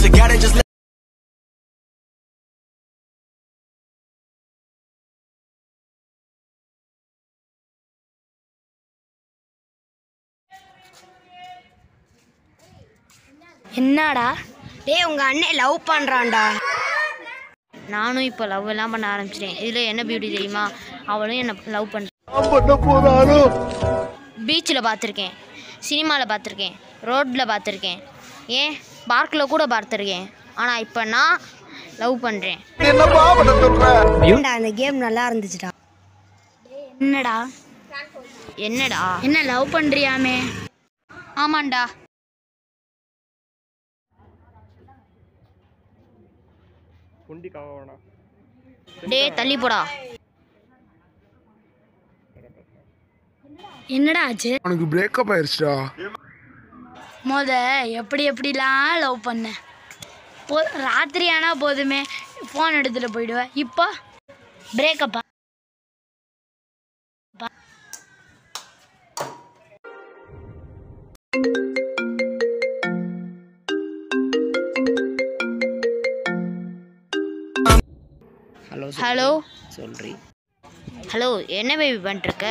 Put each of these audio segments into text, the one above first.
things I gotta just let என்னடா? டேய் உங்க அண்ணன் லவ் பண்றான்டா. நானும் இப்போ லவ் எல்லாம் பண்ண ஆரம்பிச்சிட்டேன். இதுல என்ன பியூட்டி தெரியுமா? அவளும் என்னை லவ் பண்றான் பீச்சில் பார்த்துருக்கேன். சினிமாவில் பார்த்துருக்கேன். ரோட்டில் பார்த்துருக்கேன். ஏன்? பார்க்கில் கூட பார்த்துருக்கேன். ஆனால் இப்போ நான் லவ் பண்ணுறேன் இந்த கேம் நல்லா இருந்துச்சுடா. என்னடா? என்னடா? என்ன லவ் பண்றியாமே? ஆமாண்டா. டேய் தள்ளி போடா. என்னடா ஆச்சு? அவனுக்கு பிரேக்கப் ஆயிருச்சுடா. மொத எப்படி எப்படிலாம் லவ் பண்ண? போ ராத்திரி ஆனா போதுமே ஃபோன் எடுத்துட்டு போயிடுவேன் இப்போ பிரேக்கப்பா ஹலோ ஹலோ சொல்றி. ஹலோ என்ன பேபி பண்ணிருக்க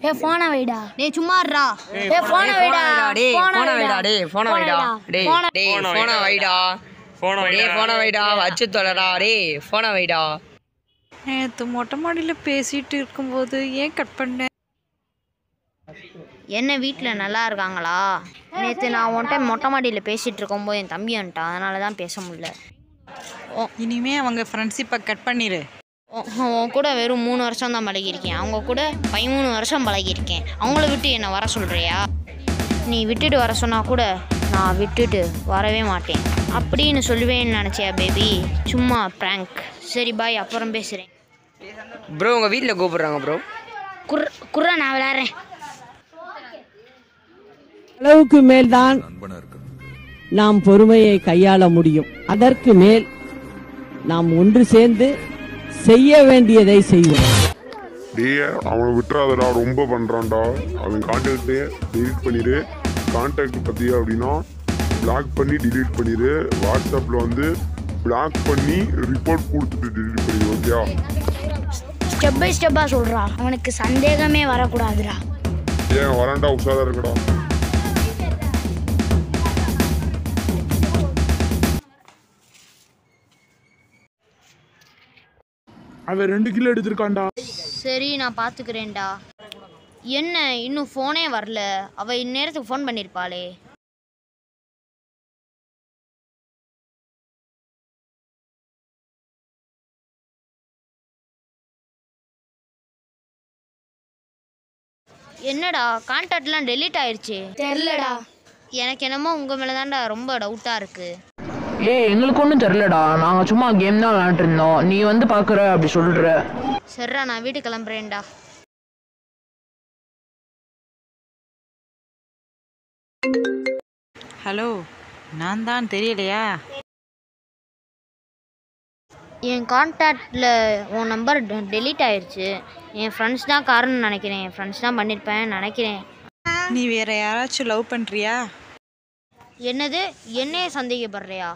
ஏ ஃபோனை வைடா. டேய் சும்மா இருடா. ஏ ஃபோனை வைடா. டேய் போனை போன வைடா. வைடா டேய் போன வைடா. டேய் போனை- டேய் போன வைடா. டேய் போன வைடா வச்சு தொலைடா டேய் போன வைடா. நேற்று மொட்டை மாடியில் பேசிட்டு இருக்கும்போது ஏன் கட் பண்ண? என்ன வீட்டில் நல்லா இருக்காங்களா? நேற்று நான் உன்கிட்ட மொட்டை மாடியில் பேசிகிட்டு இருக்கும்போது என் தம்பி வந்துட்டான். அதனால தான் பேச முடியல. இனிமே அவங்க ஃப்ரெண்ட்ஷிப்பை கட் பண்ணிடு உன் உன் கூட வெறும் மூணு வருஷம் தான் பழகியிருக்கேன். அவங்க கூட பதிமூணு வருஷம் பழகியிருக்கேன். அவங்கள விட்டு என்னை வர சொல்கிறியா நீ விட்டுட்டு வர சொன்னா கூட நான் விட்டுட்டு வரவே மாட்டேன். அப்படின்னு சொல்லுவேன்னு நினச்சியா பேபி சும்மா ப்ராங்க் சரி பாய் அப்புறம் பேசுகிறேன் ப்ரோ உங்க வீட்ல கூப்பிடுறாங்க ப்ரோ குர் குர்ரா நான் விளையாடுறேன். அளவுக்கு மேல்தான் நாம் பொறுமையை கையாள முடியும். அதற்கு மேல் நாம் ஒன்று சேர்ந்து செய்ய வேண்டியதை செய்வோம். டேய் அவனை விட்டுறாதடா ரொம்ப பண்றான்டா. அவன் கான்டாக்டே delete பண்ணிடு கான்டாக்ட் பத்தியா அப்படின்னா பிளாக் பண்ணி delete பண்ணிடு வாட்ஸ்அப்ல வந்து பிளாக் பண்ணி ரிப்போர்ட் கொடுத்துட்டு delete பண்ணிடு ஓகேயா ஸ்டெப் பை ஸ்டெப்பா சொல்றா. அவனுக்கு சந்தேகமே வரக்கூடாதுடா. ஏன் வரான்டா உஷாரா இருக்கடா. அவன் ரெண்டு கிலோ எடுத்திருக்கான்டா. சரி நான் பார்த்துக்கிறேன்டா என்ன இன்னும் ஃபோனே வரல. அவள் இந்நேரத்துக்கு ஃபோன் பண்ணியிருப்பாளே என்னடா கான்டாக்ட்லாம் டெலீட் ஆயிருச்சு. தெரிலடா எனக்கு என்னமோ உங்கள் மேலே தான்டா ரொம்ப டவுட்டாக இருக்குது ஏய் எங்களுக்கு ஒன்றும் தெரிலடா நாங்கள் சும்மா கேம் தான் விளாண்டுட்டு இருந்தோம் நீ வந்து பார்க்குற அப்படி சொல்கிற சரிடா நான் வீட்டுக்கு கிளம்புறேன்டா. ஹலோ நான் தான் தெரியலையா? என் கான்டாக்டில் உன் நம்பர் டெலீட் ஆயிருச்சு. என் ஃப்ரெண்ட்ஸ் தான் காரணம்னு நினைக்கிறேன். என் ஃப்ரெண்ட்ஸ் தான் பண்ணியிருப்பேன் நினைக்கிறேன். நீ வேற யாராச்சும் லவ் பண்ணுறியா என்னது? என்னையே சந்தேகப்படுறியா?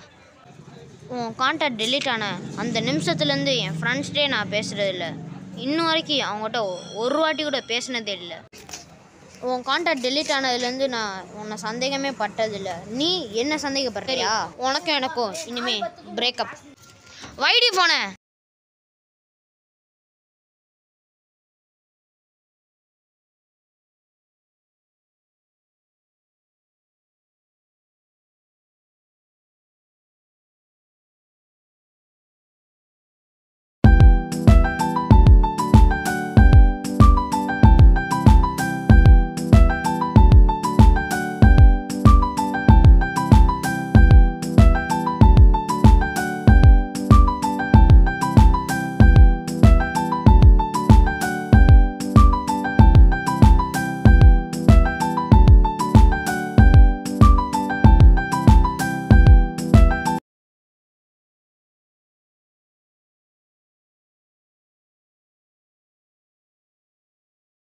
உன் கான்டாக்ட் டெலீட் ஆன அந்த நிமிஷத்துலேருந்து என் ஃப்ரெண்ட்ஸ்டே நான் பேசுகிறது இல்லை. இன்னும் வரைக்கும் அவங்ககிட்ட ஒரு வாட்டி கூட பேசினதே இல்லை. உன் கான்டாக்ட் டெலீட் ஆனதுலேருந்து நான் உன்னை சந்தேகமே பட்டதில்லை நீ என்ன சந்தேகப்படுறியா உனக்கும் எனக்கும் இனிமே பிரேக்கப் வைடி போன?